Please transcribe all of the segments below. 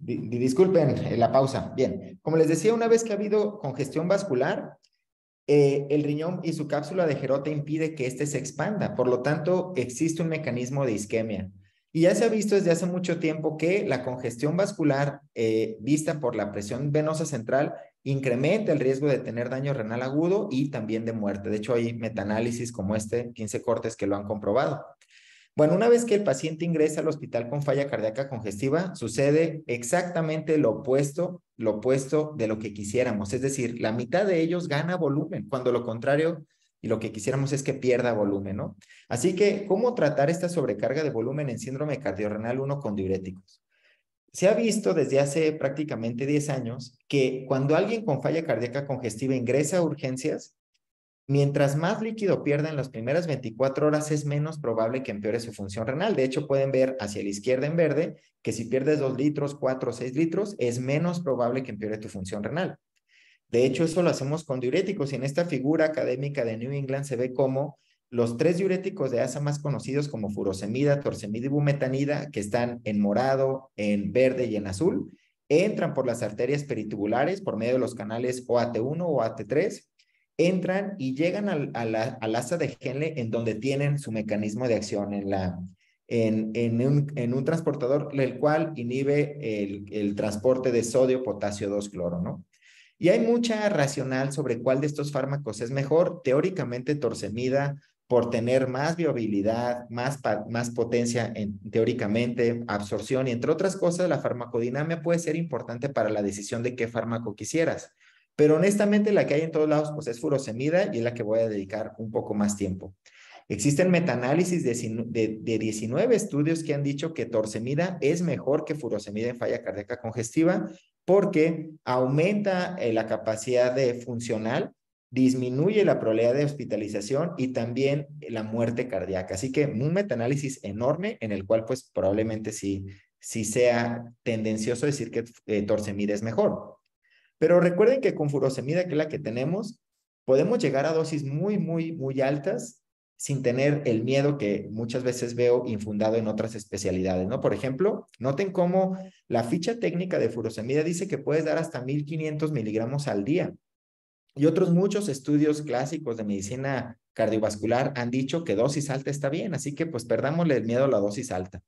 disculpen eh, la pausa. Bien, como les decía, una vez que ha habido congestión vascular, eh, el riñón y su cápsula de Gerota impide que éste se expanda. Por lo tanto, existe un mecanismo de isquemia. Y ya se ha visto desde hace mucho tiempo que la congestión vascular eh, vista por la presión venosa central incrementa el riesgo de tener daño renal agudo y también de muerte. De hecho, hay metaanálisis como este, 15 cortes, que lo han comprobado. Bueno, una vez que el paciente ingresa al hospital con falla cardíaca congestiva, sucede exactamente lo opuesto, lo opuesto de lo que quisiéramos. Es decir, la mitad de ellos gana volumen, cuando lo contrario y lo que quisiéramos es que pierda volumen, ¿no? Así que, ¿cómo tratar esta sobrecarga de volumen en síndrome cardiorrenal 1 con diuréticos? Se ha visto desde hace prácticamente 10 años que cuando alguien con falla cardíaca congestiva ingresa a urgencias, mientras más líquido pierda en las primeras 24 horas, es menos probable que empeore su función renal. De hecho, pueden ver hacia la izquierda en verde que si pierdes 2 litros, 4 o 6 litros, es menos probable que empeore tu función renal. De hecho, eso lo hacemos con diuréticos y en esta figura académica de New England se ve como los tres diuréticos de asa más conocidos como furosemida, torsemida y bumetanida, que están en morado, en verde y en azul, entran por las arterias peritubulares por medio de los canales OAT1 o OAT3, entran y llegan al, al asa de Henle en donde tienen su mecanismo de acción en, la, en, en, un, en un transportador, el cual inhibe el, el transporte de sodio, potasio, 2-cloro, ¿no? Y hay mucha racional sobre cuál de estos fármacos es mejor. Teóricamente, torcemida, por tener más viabilidad, más, más potencia en, teóricamente, absorción y entre otras cosas, la farmacodinamia puede ser importante para la decisión de qué fármaco quisieras. Pero honestamente, la que hay en todos lados, pues es furosemida y es la que voy a dedicar un poco más tiempo. Existen metaanálisis de, de, de 19 estudios que han dicho que torcemida es mejor que furosemida en falla cardíaca congestiva porque aumenta eh, la capacidad de funcional, disminuye la probabilidad de hospitalización y también la muerte cardíaca. Así que un metaanálisis enorme en el cual pues probablemente sí, sí sea tendencioso decir que eh, torcemida es mejor. Pero recuerden que con furosemida, que es la que tenemos, podemos llegar a dosis muy, muy, muy altas sin tener el miedo que muchas veces veo infundado en otras especialidades, ¿no? Por ejemplo, noten cómo la ficha técnica de furosemida dice que puedes dar hasta 1500 miligramos al día. Y otros muchos estudios clásicos de medicina cardiovascular han dicho que dosis alta está bien, así que pues perdámosle el miedo a la dosis alta.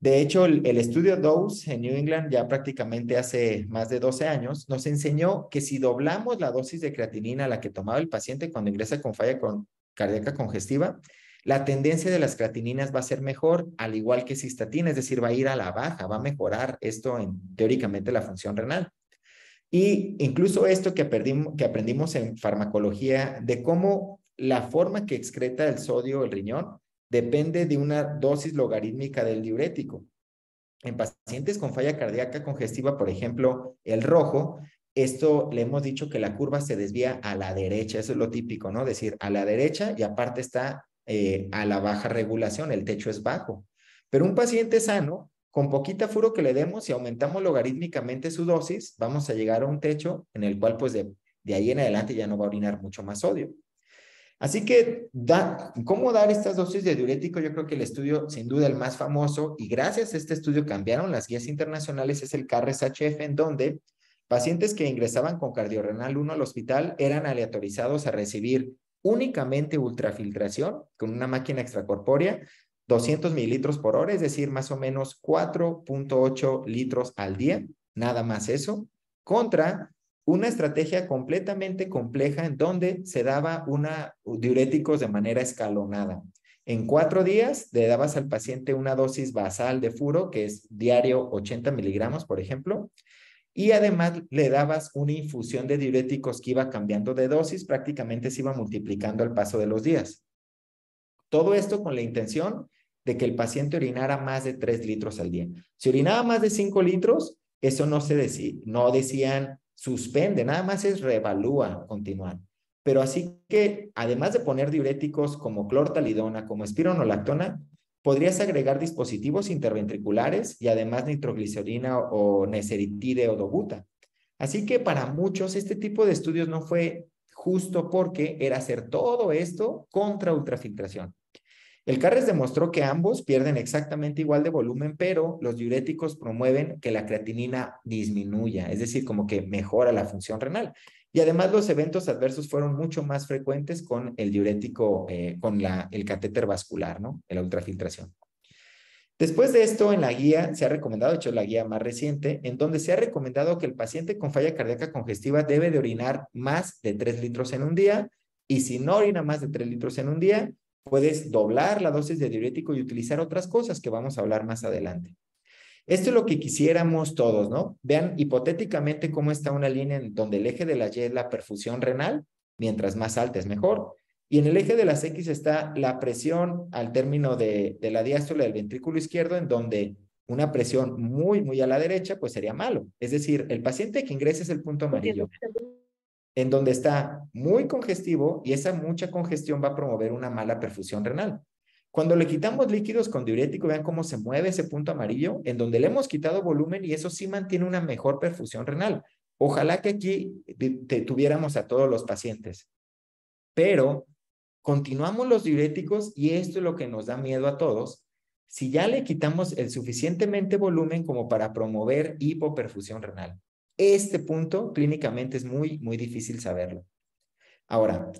De hecho, el, estudio DOSE en New England ya prácticamente hace más de 12 años nos enseñó que si doblamos la dosis de creatinina a la que tomaba el paciente cuando ingresa con falla con cardíaca congestiva, la tendencia de las creatininas va a ser mejor, al igual que cistatina, es decir, va a ir a la baja, va a mejorar esto en teóricamente la función renal. Y incluso esto que aprendimos en farmacología de cómo la forma que excreta el sodio el riñón depende de una dosis logarítmica del diurético. En pacientes con falla cardíaca congestiva, por ejemplo, el rojo, esto le hemos dicho que la curva se desvía a la derecha, eso es lo típico, ¿no? Decir, a la derecha y aparte está eh, a la baja regulación, el techo es bajo. Pero un paciente sano, con poquita furo que le demos y aumentamos logarítmicamente su dosis, vamos a llegar a un techo en el cual pues de, de ahí en adelante ya no va a orinar mucho más sodio. Así que, da, ¿cómo dar estas dosis de diurético? Yo creo que el estudio, sin duda, el más famoso, y gracias a este estudio cambiaron las guías internacionales, es el CARRES-HF, en donde Pacientes que ingresaban con cardiorrenal 1 al hospital eran aleatorizados a recibir únicamente ultrafiltración con una máquina extracorpórea, 200 mililitros por hora, es decir, más o menos 4.8 litros al día, nada más eso, contra una estrategia completamente compleja en donde se daba una diuréticos de manera escalonada. En cuatro días le dabas al paciente una dosis basal de furo, que es diario 80 miligramos, por ejemplo, y además le dabas una infusión de diuréticos que iba cambiando de dosis, prácticamente se iba multiplicando al paso de los días. Todo esto con la intención de que el paciente orinara más de 3 litros al día. Si orinaba más de 5 litros, eso no se decía, no decían suspende, nada más es reevalúa, continuar. Pero así que, además de poner diuréticos como clortalidona, como espironolactona, Podrías agregar dispositivos interventriculares y además nitroglicerina o neseritide o dobuta. Así que para muchos este tipo de estudios no fue justo porque era hacer todo esto contra ultrafiltración. El CARRES demostró que ambos pierden exactamente igual de volumen, pero los diuréticos promueven que la creatinina disminuya, es decir, como que mejora la función renal. Y además los eventos adversos fueron mucho más frecuentes con el diurético, eh, con el catéter vascular, ¿no? La ultrafiltración. Después de esto, en la guía se ha recomendado, de hecho la guía más reciente, en donde se ha recomendado que el paciente con falla cardíaca congestiva debe de orinar más de 3 litros en un día y si no orina más de 3 litros en un día, puedes doblar la dosis de diurético y utilizar otras cosas que vamos a hablar más adelante. Esto es lo que quisiéramos todos, ¿no? Vean hipotéticamente cómo está una línea en donde el eje de la Y es la perfusión renal, mientras más alta es mejor, y en el eje de las X está la presión al término de, la diástole del ventrículo izquierdo, en donde una presión muy, muy a la derecha, pues sería malo. Es decir, el paciente que ingresa es el punto amarillo, en donde está muy congestivo y esa mucha congestión va a promover una mala perfusión renal. Cuando le quitamos líquidos con diurético, vean cómo se mueve ese punto amarillo, en donde le hemos quitado volumen y eso sí mantiene una mejor perfusión renal. Ojalá que aquí tuviéramos a todos los pacientes. Pero continuamos los diuréticos y esto es lo que nos da miedo a todos. Si ya le quitamos el suficientemente volumen como para promover hipoperfusión renal. Este punto clínicamente es muy, muy difícil saberlo. Ahora,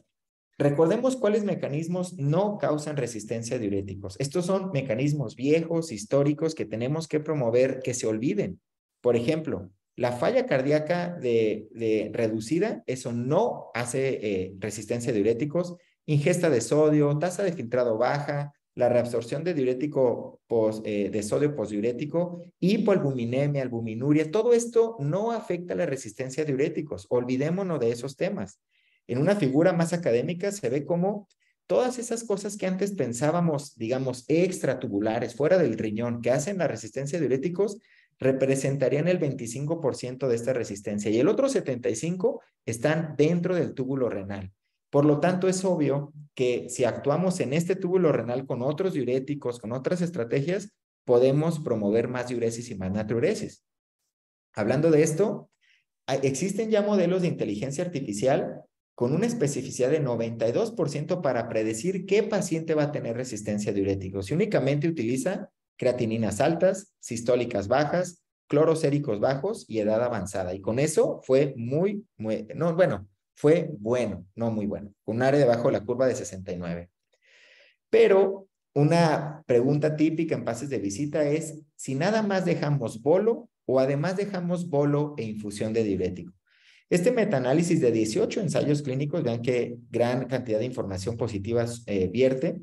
recordemos cuáles mecanismos no causan resistencia a diuréticos. Estos son mecanismos viejos, históricos, que tenemos que promover que se olviden. Por ejemplo, la falla cardíaca de, reducida, eso no hace eh, resistencia a diuréticos ingesta de sodio, tasa de filtrado baja, la reabsorción de diurético eh, de sodio posdiurético, hipoalbuminemia, albuminuria, todo esto no afecta la resistencia a diuréticos. Olvidémonos de esos temas. En una figura más académica se ve como todas esas cosas que antes pensábamos, digamos, extratubulares, fuera del riñón, que hacen la resistencia a diuréticos, representarían el 25% de esta resistencia y el otro 75% están dentro del túbulo renal. Por lo tanto, es obvio que si actuamos en este túbulo renal con otros diuréticos, con otras estrategias, podemos promover más diuresis y más natriuresis. Hablando de esto, existen ya modelos de inteligencia artificial con una especificidad de 92% para predecir qué paciente va a tener resistencia a diuréticos únicamente utiliza creatininas altas, sistólicas bajas, cloroséricos bajos y edad avanzada. Y con eso fue muy, muy, no, bueno, fue bueno, no muy bueno, con un área debajo de la curva de 69. Pero una pregunta típica en pases de visita es si nada más dejamos bolo o además dejamos bolo e infusión de diurético. Este metaanálisis de 18 ensayos clínicos, vean qué gran cantidad de información positiva eh, vierte,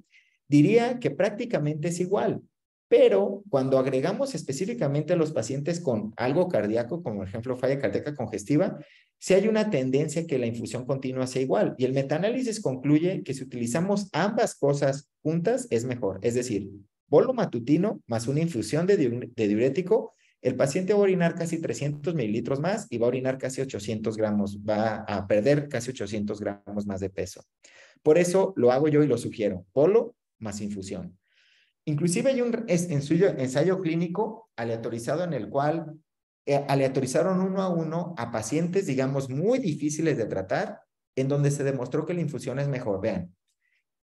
diría que prácticamente es igual. Pero cuando agregamos específicamente a los pacientes con algo cardíaco, como por ejemplo falla cardíaca congestiva, si hay una tendencia que la infusión continua sea igual. Y el metaanálisis concluye que si utilizamos ambas cosas juntas es mejor. Es decir, bolo matutino más una infusión de, diurético, el paciente va a orinar casi 300 mililitros más y va a orinar casi 800 gramos, va a perder casi 800 gramos más de peso. Por eso lo hago yo y lo sugiero, bolo más infusión. Inclusive hay un ensayo, clínico aleatorizado en el cual eh, aleatorizaron uno a uno a pacientes, digamos, muy difíciles de tratar, en donde se demostró que la infusión es mejor. Vean,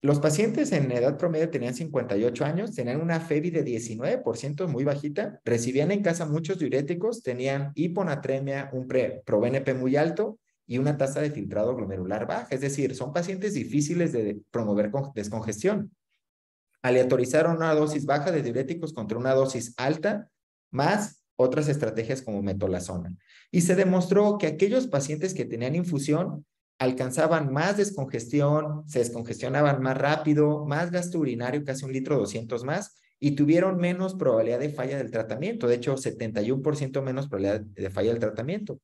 los pacientes en edad promedio tenían 58 años, tenían una FEBI de 19%, muy bajita, recibían en casa muchos diuréticos, tenían hiponatremia, un pro-BNP muy alto y una tasa de filtrado glomerular baja. Es decir, son pacientes difíciles de promover descongestión aleatorizaron una dosis baja de diuréticos contra una dosis alta, más otras estrategias como metolazona. Y se demostró que aquellos pacientes que tenían infusión alcanzaban más descongestión, se descongestionaban más rápido, más gasto urinario, casi un litro 200 más, y tuvieron menos probabilidad de falla del tratamiento. De hecho, 71% menos probabilidad de falla del tratamiento.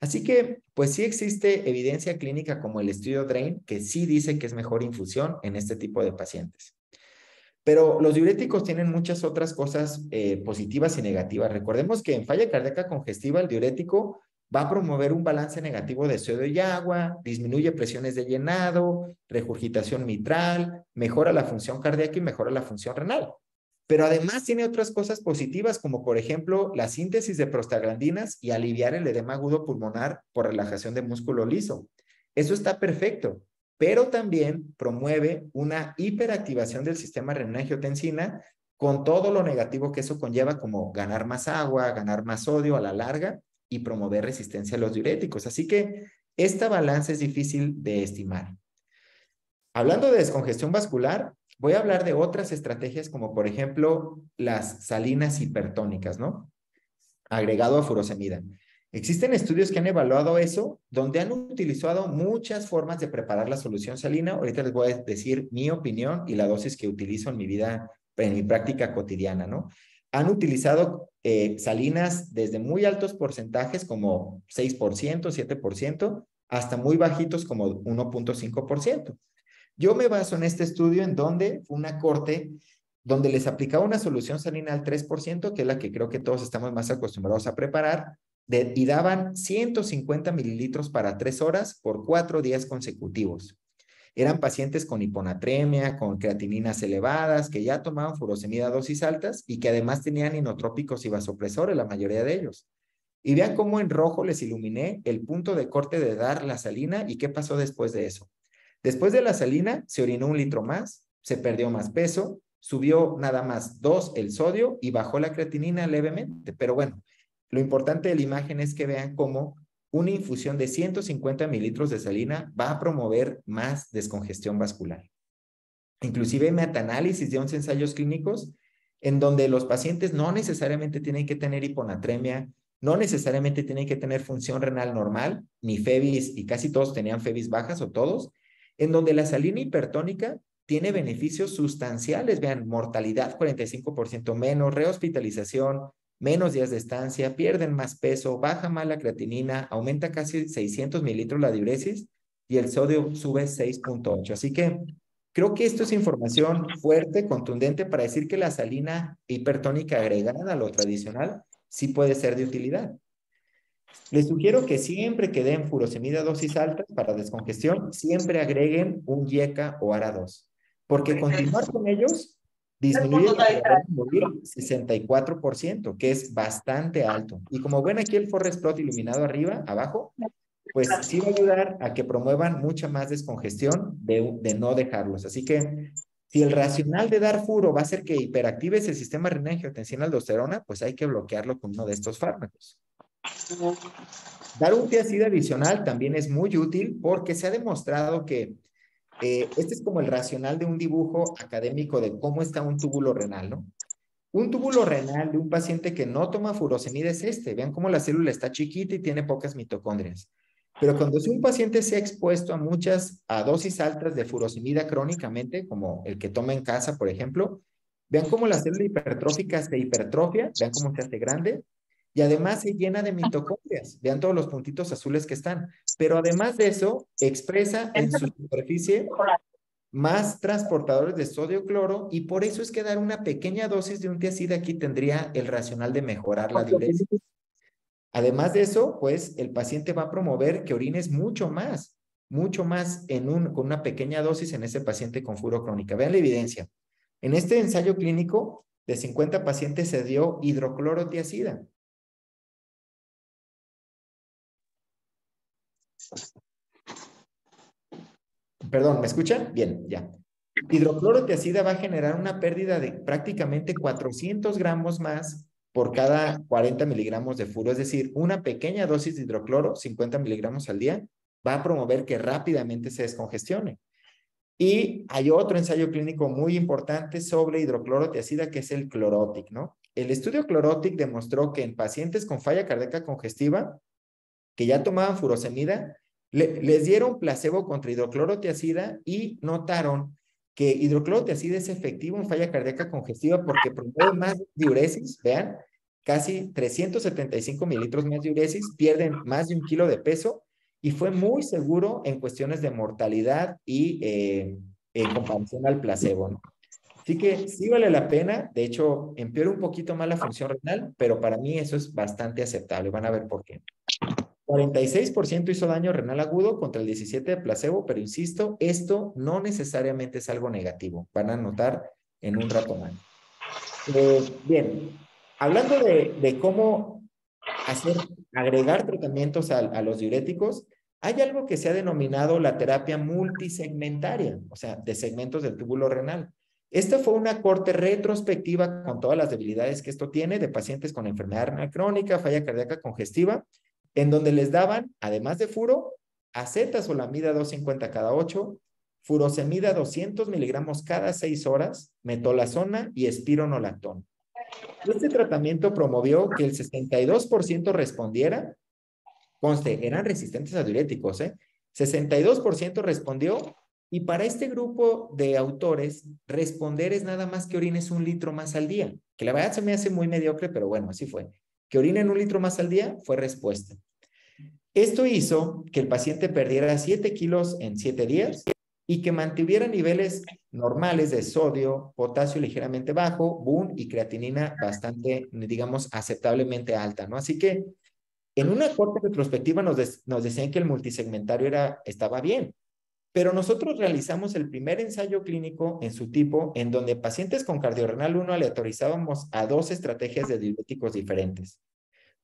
Así que, pues sí existe evidencia clínica como el estudio DRAIN, que sí dice que es mejor infusión en este tipo de pacientes. Pero los diuréticos tienen muchas otras cosas eh, positivas y negativas. Recordemos que en falla cardíaca congestiva el diurético va a promover un balance negativo de sodio y agua, disminuye presiones de llenado, regurgitación mitral, mejora la función cardíaca y mejora la función renal. Pero además tiene otras cosas positivas como por ejemplo la síntesis de prostaglandinas y aliviar el edema agudo pulmonar por relajación de músculo liso. Eso está perfecto. Pero también promueve una hiperactivación del sistema renina-angiotensina con todo lo negativo que eso conlleva, como ganar más agua, ganar más sodio a la larga y promover resistencia a los diuréticos. Así que esta balanza es difícil de estimar. Hablando de descongestión vascular, voy a hablar de otras estrategias como por ejemplo las salinas hipertónicas, ¿no? Agregado a furosemida. Existen estudios que han evaluado eso, donde han utilizado muchas formas de preparar la solución salina. Ahorita les voy a decir mi opinión y la dosis que utilizo en mi vida en mi práctica cotidiana, ¿no? Han utilizado eh, salinas desde muy altos porcentajes como 6%, 7%, hasta muy bajitos como 1.5%. Yo me baso en este estudio en donde una corte donde les aplicaba una solución salina al 3%, que es la que creo que todos estamos más acostumbrados a preparar, y daban 150 mililitros para tres horas por cuatro días consecutivos. Eran pacientes con hiponatremia, con creatininas elevadas, que ya tomaban furosemida a dosis altas y que además tenían inotrópicos y vasopresores, la mayoría de ellos. Y vean cómo en rojo les iluminé el punto de corte de dar la salina y qué pasó después de eso. Después de la salina, se orinó un litro más, se perdió más peso, subió nada más dos el sodio y bajó la creatinina levemente. Pero bueno, lo importante de la imagen es que vean cómo una infusión de 150 mililitros de salina va a promover más descongestión vascular. Inclusive hay metaanálisis de 11 ensayos clínicos en donde los pacientes no necesariamente tienen que tener hiponatremia, no necesariamente tienen que tener función renal normal, ni FEBIS, y casi todos tenían FEBIS bajas o todos, en donde la salina hipertónica tiene beneficios sustanciales, vean, mortalidad 45% menos, rehospitalización, menos días de estancia, pierden más peso, baja más la creatinina, aumenta casi 600 mililitros la diuresis y el sodio sube 6.8. Así que creo que esto es información fuerte, contundente para decir que la salina hipertónica agregada a lo tradicional sí puede ser de utilidad. Les sugiero que siempre que den furosemida dosis altas para descongestión, siempre agreguen un YECA o ARA2, porque continuar con ellos disminuye la morir 64%, que es bastante alto. Y como ven aquí el forest plot iluminado arriba, abajo, pues sí va a ayudar a que promuevan mucha más descongestión de, de no dejarlos. Así que si el racional de dar furo va a ser que hiperactives el sistema renina aldosterona, pues hay que bloquearlo con uno de estos fármacos. Dar un tiacida adicional también es muy útil porque se ha demostrado que eh, este es como el racional de un dibujo académico de cómo está un túbulo renal, ¿no? Un túbulo renal de un paciente que no toma furosemida es este. Vean cómo la célula está chiquita y tiene pocas mitocondrias. Pero cuando un paciente se ha expuesto a muchas, a dosis altas de furosemida crónicamente, como el que toma en casa, por ejemplo, vean cómo la célula hipertrófica se hipertrofia, vean cómo se hace grande, y además se llena de mitocondrias. Vean todos los puntitos azules que están. Pero además de eso, expresa en su superficie más transportadores de sodio cloro y por eso es que dar una pequeña dosis de un tiacida aquí tendría el racional de mejorar la diuresis. Además de eso, pues el paciente va a promover que orines mucho más, mucho más en un, con una pequeña dosis en ese paciente con furo crónica. Vean la evidencia. En este ensayo clínico de 50 pacientes se dio hidroclorotiacida Perdón, ¿me escuchan? Bien, ya. Hidroclorotiacida va a generar una pérdida de prácticamente 400 gramos más por cada 40 miligramos de furo, es decir, una pequeña dosis de hidrocloro, 50 miligramos al día, va a promover que rápidamente se descongestione. Y hay otro ensayo clínico muy importante sobre hidroclorotiacida que es el Clorotic, ¿no? El estudio Clorotic demostró que en pacientes con falla cardíaca congestiva que ya tomaban furosemida, les dieron placebo contra hidroclorotiacida y notaron que hidroclorotiacida es efectivo en falla cardíaca congestiva porque promueve más diuresis, vean, casi 375 mililitros más diuresis, pierden más de un kilo de peso y fue muy seguro en cuestiones de mortalidad y eh, en comparación al placebo. ¿no? Así que sí vale la pena, de hecho empeora un poquito más la función renal, pero para mí eso es bastante aceptable, van a ver por qué. 46% hizo daño renal agudo contra el 17% de placebo, pero insisto, esto no necesariamente es algo negativo. Van a notar en un rato más. Eh, bien, hablando de, cómo hacer, agregar tratamientos a, los diuréticos, Hay algo que se ha denominado la terapia multisegmentaria, o sea, de segmentos del túbulo renal. Esta fue una corte retrospectiva con todas las debilidades que esto tiene de pacientes con enfermedad renal crónica, falla cardíaca congestiva, en donde les daban, además de furo, acetazolamida 250 cada 8, furosemida 200 miligramos cada 6 horas, metolazona y espironolactona. Este tratamiento promovió que el 62% respondiera, conste, eran resistentes a diuréticos, ¿eh? 62% respondió y para este grupo de autores, responder es nada más que orines un litro más al día, que la verdad se me hace muy mediocre, pero bueno, así fue. Que orinen un litro más al día fue respuesta. Esto hizo que el paciente perdiera 7 kilos en 7 días y que mantuviera niveles normales de sodio, potasio ligeramente bajo, boom y creatinina bastante, digamos, aceptablemente alta, ¿no? Así que en una corte retrospectiva nos, nos decían que el multisegmentario era, estaba bien, pero nosotros realizamos el primer ensayo clínico en su tipo en donde pacientes con cardiorrenal 1 aleatorizábamos a dos estrategias de diuréticos diferentes.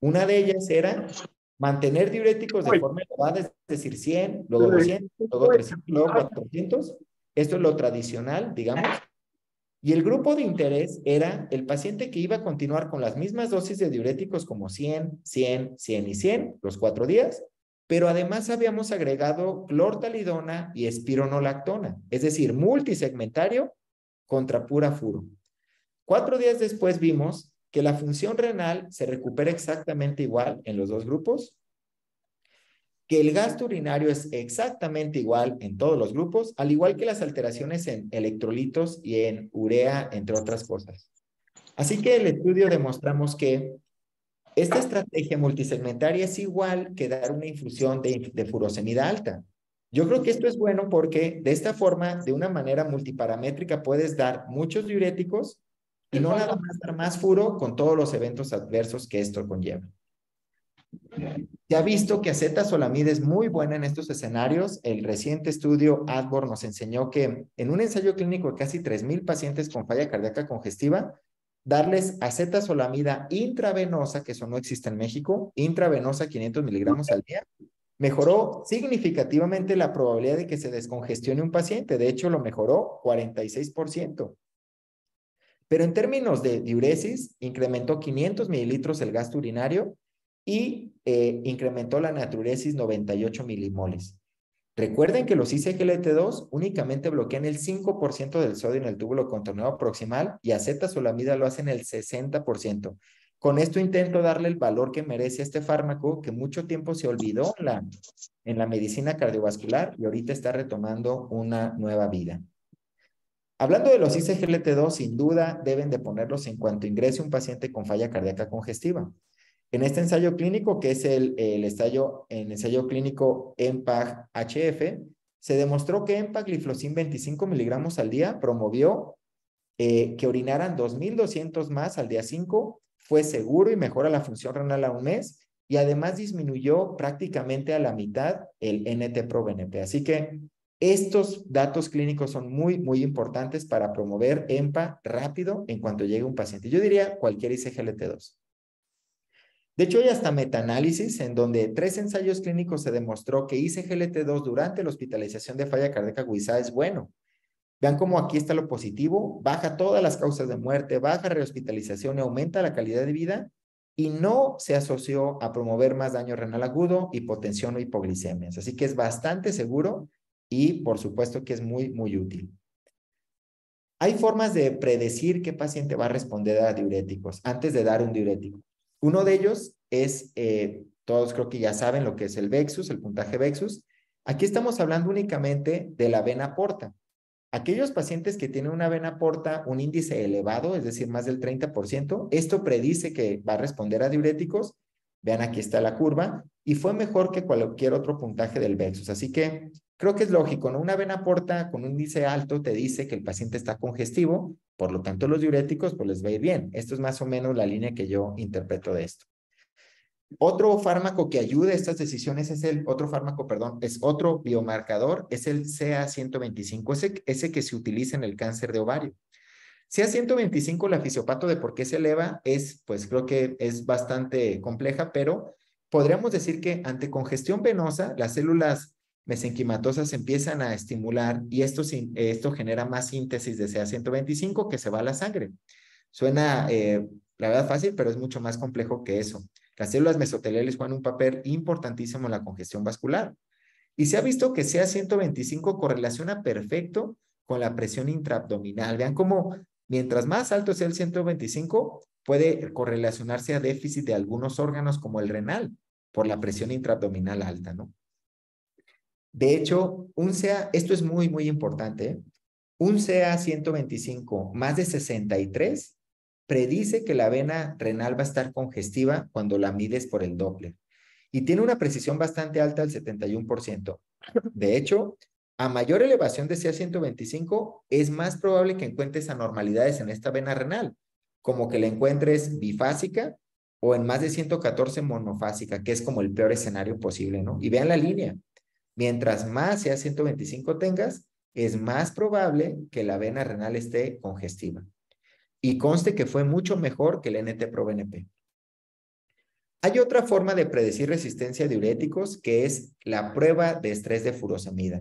Una de ellas era mantener diuréticos de forma elevada, es decir, 100, luego 200, luego 300, luego 400. Esto es lo tradicional, digamos. Y el grupo de interés era el paciente que iba a continuar con las mismas dosis de diuréticos como 100, 100, 100 y 100 los cuatro días, pero además habíamos agregado clortalidona y espironolactona, es decir, multisegmentario contra pura furo. Cuatro días después vimos que la función renal se recupera exactamente igual en los dos grupos, que el gasto urinario es exactamente igual en todos los grupos, al igual que las alteraciones en electrolitos y en urea, entre otras cosas. Así que el estudio demostramos que esta estrategia multisegmentaria es igual que dar una infusión de, furosemida alta. Yo creo que esto es bueno porque de esta forma, de una manera multiparamétrica, puedes dar muchos diuréticos y no nada más dar más furo con todos los eventos adversos que esto conlleva. Se ha visto que acetazolamida es muy buena en estos escenarios. El reciente estudio ADBOR nos enseñó que en un ensayo clínico de casi 3.000 pacientes con falla cardíaca congestiva, darles acetazolamida intravenosa, que eso no existe en México, intravenosa 500 miligramos al día, mejoró significativamente la probabilidad de que se descongestione un paciente. De hecho, lo mejoró 46%. Pero en términos de diuresis, incrementó 500 mililitros el gasto urinario y eh, incrementó la natriuresis 98 milimoles. Recuerden que los ICGLT2 únicamente bloquean el 5% del sodio en el túbulo contorneado proximal y acetazolamida lo hacen el 60%. Con esto intento darle el valor que merece este fármaco que mucho tiempo se olvidó en la, en la medicina cardiovascular y ahorita está retomando una nueva vida. Hablando de los ICGLT2, sin duda deben de ponerlos en cuanto ingrese un paciente con falla cardíaca congestiva. En este ensayo clínico, que es el, el ensayo, en ensayo clínico EMPAG-HF, se demostró que empagliflozin 25 miligramos al día promovió eh, que orinaran 2.200 más al día 5, fue seguro y mejora la función renal a un mes y además disminuyó prácticamente a la mitad el NT-proBNP. Así que estos datos clínicos son muy, muy importantes para promover EMPA rápido en cuanto llegue un paciente. Yo diría cualquier ICGLT2. De hecho, hay hasta metaanálisis en donde tres ensayos clínicos se demostró que ICGLT2 durante la hospitalización de falla cardíaca agudizada es bueno. Vean cómo aquí está lo positivo, baja todas las causas de muerte, baja rehospitalización y aumenta la calidad de vida y no se asoció a promover más daño renal agudo, hipotensión o hipoglicemias. Así que es bastante seguro y por supuesto que es muy, muy útil. Hay formas de predecir qué paciente va a responder a diuréticos antes de dar un diurético. Uno de ellos es, eh, todos creo que ya saben lo que es el Vexus, el puntaje Vexus. Aquí estamos hablando únicamente de la vena porta. Aquellos pacientes que tienen una vena porta, un índice elevado, es decir, más del 30%, esto predice que va a responder a diuréticos. Vean, aquí está la curva y fue mejor que cualquier otro puntaje del Vexus. Así que creo que es lógico, ¿no? Una vena porta con un índice alto te dice que el paciente está congestivo, por lo tanto los diuréticos pues les va bien. Esto es más o menos la línea que yo interpreto de esto. Otro fármaco que ayuda a estas decisiones es el, otro fármaco, perdón, es otro biomarcador, es el CA125, ese, ese que se utiliza en el cáncer de ovario. CA125, la fisiopato de por qué se eleva es, pues creo que es bastante compleja, pero podríamos decir que ante congestión venosa, las células mesenquimatosas empiezan a estimular y esto, esto genera más síntesis de CA125 que se va a la sangre. Suena, eh, la verdad, fácil, pero es mucho más complejo que eso. Las células mesoteliales juegan un papel importantísimo en la congestión vascular. Y se ha visto que CA125 correlaciona perfecto con la presión intraabdominal. Vean cómo mientras más alto sea el 125, puede correlacionarse a déficit de algunos órganos como el renal por la presión intraabdominal alta, ¿no? De hecho, un CA, esto es muy, muy importante, un CA 125 más de 63 predice que la vena renal va a estar congestiva cuando la mides por el Doppler. Y tiene una precisión bastante alta, el 71%. De hecho, a mayor elevación de CA 125, es más probable que encuentres anormalidades en esta vena renal, como que la encuentres bifásica o en más de 114 monofásica, que es como el peor escenario posible, ¿no? Y vean la línea. Mientras más CA 125 tengas, es más probable que la vena renal esté congestiva y conste que fue mucho mejor que el NT-proBNP. Hay otra forma de predecir resistencia a diuréticos que es la prueba de estrés de furosemida,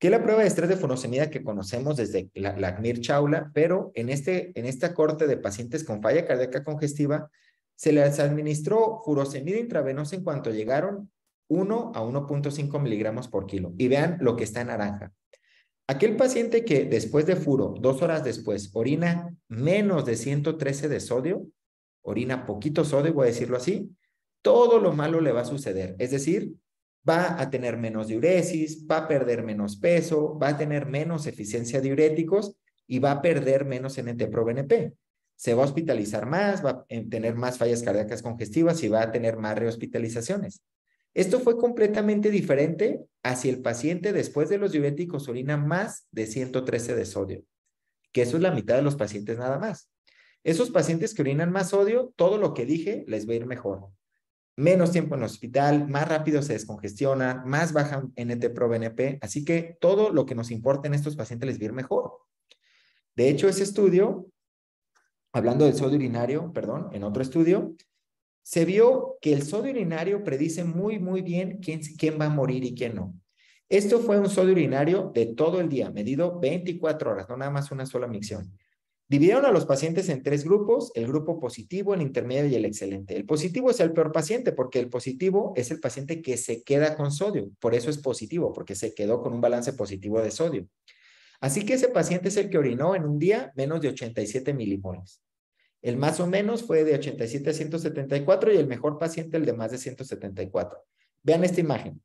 que es la prueba de estrés de furosemida que conocemos desde la, la Chaula, pero en, este, en esta corte de pacientes con falla cardíaca congestiva se les administró furosemida intravenosa en cuanto llegaron 1 a 1.5 miligramos por kilo. Y vean lo que está en naranja. Aquel paciente que después de furo, dos horas después, orina menos de 113 de sodio, orina poquito sodio, voy a decirlo así, todo lo malo le va a suceder. Es decir, va a tener menos diuresis, va a perder menos peso, va a tener menos eficiencia diuréticos y va a perder menos NT-proBNP. Se va a hospitalizar más, va a tener más fallas cardíacas congestivas y va a tener más rehospitalizaciones. Esto fue completamente diferente hacia el paciente después de los diuréticos orina más de 113 de sodio, que eso es la mitad de los pacientes nada más. Esos pacientes que orinan más sodio, todo lo que dije les va a ir mejor. Menos tiempo en el hospital, más rápido se descongestiona, más baja NT-proBNP, así que todo lo que nos importa en estos pacientes les va a ir mejor. De hecho, ese estudio, hablando del sodio urinario, perdón, en otro estudio, se vio que el sodio urinario predice muy, muy bien quién, quién va a morir y quién no. Esto fue un sodio urinario de todo el día, medido 24 horas, no nada más una sola micción. Dividieron a los pacientes en tres grupos, el grupo positivo, el intermedio y el excelente. El positivo es el peor paciente porque el positivo es el paciente que se queda con sodio, por eso es positivo, porque se quedó con un balance positivo de sodio. Así que ese paciente es el que orinó en un día menos de 87 milimoles. El más o menos fue de 87 a 174 y el mejor paciente el de más de 174. Vean esta imagen.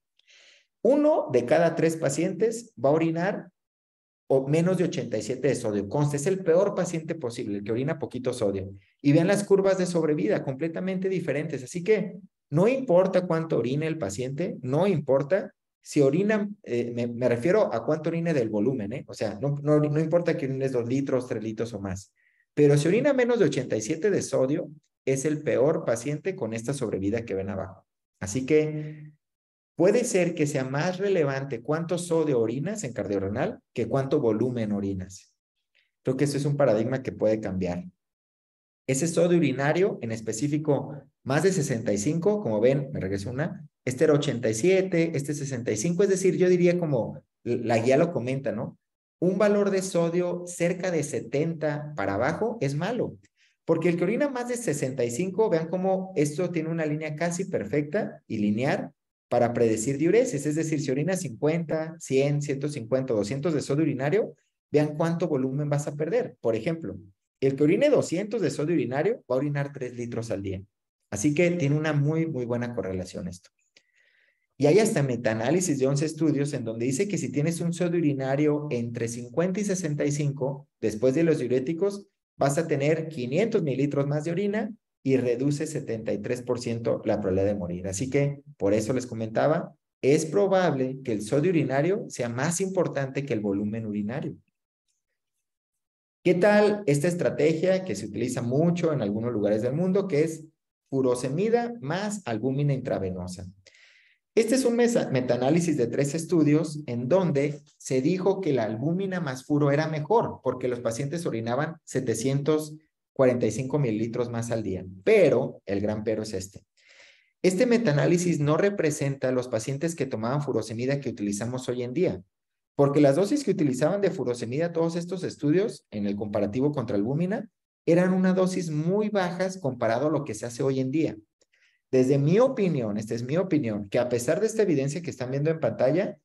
Uno de cada tres pacientes va a orinar o menos de 87 de sodio. Conste, es el peor paciente posible, el que orina poquito sodio. Y vean las curvas de sobrevida completamente diferentes. Así que no importa cuánto orine el paciente, no importa si orina, eh, me, refiero a cuánto orine del volumen, ¿eh? O sea, no, no, no importa que orines dos litros, tres litros o más. Pero si orina menos de 87 de sodio, es el peor paciente con esta sobrevida que ven abajo. Así que puede ser que sea más relevante cuánto sodio orinas en cardiorrenal que cuánto volumen orinas. Creo que eso es un paradigma que puede cambiar. Ese sodio urinario, en específico, más de 65, como ven, me regreso una, este era 87, este 65, es decir, yo diría como la guía lo comenta, ¿no? Un valor de sodio cerca de 70 para abajo es malo. Porque el que orina más de 65, vean cómo esto tiene una línea casi perfecta y lineal para predecir diuresis. Es decir, si orina 50, 100, 150, 200 de sodio urinario, vean cuánto volumen vas a perder. Por ejemplo, el que orine 200 de sodio urinario va a orinar 3 litros al día. Así que tiene una muy, muy buena correlación esto. Y hay hasta metaanálisis de 11 estudios en donde dice que si tienes un sodio urinario entre 50 y 65, después de los diuréticos, vas a tener 500 mililitros más de orina y reduce 73% la probabilidad de morir. Así que, por eso les comentaba, es probable que el sodio urinario sea más importante que el volumen urinario. ¿Qué tal esta estrategia que se utiliza mucho en algunos lugares del mundo, que es furosemida más albúmina intravenosa? Este es un metaanálisis de tres estudios en donde se dijo que la albúmina más furo era mejor porque los pacientes orinaban 745 mililitros más al día. Pero, el gran pero es este. Este metaanálisis no representa a los pacientes que tomaban furosemida que utilizamos hoy en día, porque las dosis que utilizaban de furosemida todos estos estudios en el comparativo contra albúmina eran una dosis muy bajas comparado a lo que se hace hoy en día. Desde mi opinión, esta es mi opinión, que a pesar de esta evidencia que están viendo en pantalla,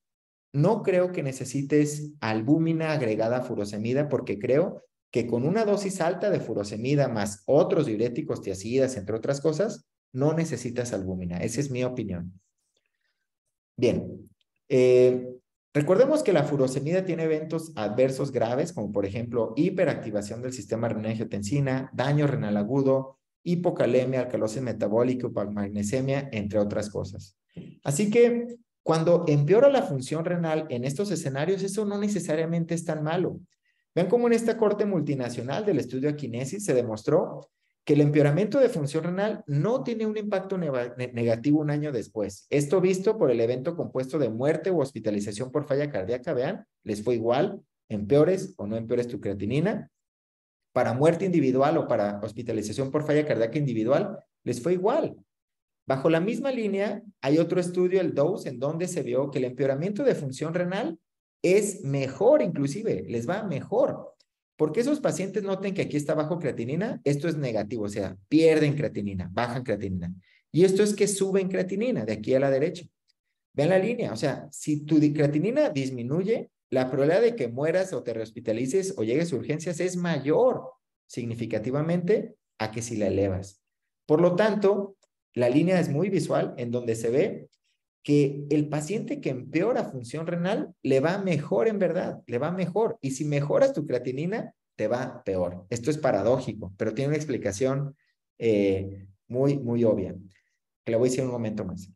no creo que necesites albúmina agregada a furosemida porque creo que con una dosis alta de furosemida más otros diuréticos, tiacidas, entre otras cosas, no necesitas albúmina. Esa es mi opinión. Bien, eh, recordemos que la furosemida tiene eventos adversos graves, como por ejemplo hiperactivación del sistema renal-angiotensina, daño renal agudo, hipocalemia, alcalosis metabólica, magnesemia, entre otras cosas. Así que cuando empeora la función renal en estos escenarios, eso no necesariamente es tan malo. Vean cómo en esta corte multinacional del estudio Aquinesis se demostró que el empeoramiento de función renal no tiene un impacto negativo un año después. Esto visto por el evento compuesto de muerte u hospitalización por falla cardíaca, vean, les fue igual, empeores o no empeores tu creatinina. Para muerte individual o para hospitalización por falla cardíaca individual, les fue igual. Bajo la misma línea, hay otro estudio, el DOSE, en donde se vio que el empeoramiento de función renal es mejor, inclusive, les va mejor. Porque esos pacientes noten que aquí está bajo creatinina, esto es negativo, o sea, pierden creatinina, bajan creatinina. Y esto es que suben creatinina de aquí a la derecha. Vean la línea, o sea, si tu creatinina disminuye, la probabilidad de que mueras o te rehospitalices o llegues a urgencias es mayor significativamente a que si la elevas. Por lo tanto, la línea es muy visual en donde se ve que el paciente que empeora función renal le va mejor en verdad, le va mejor. Y si mejoras tu creatinina, te va peor. Esto es paradójico, pero tiene una explicación eh, muy, muy obvia, que la voy a decir un momento más.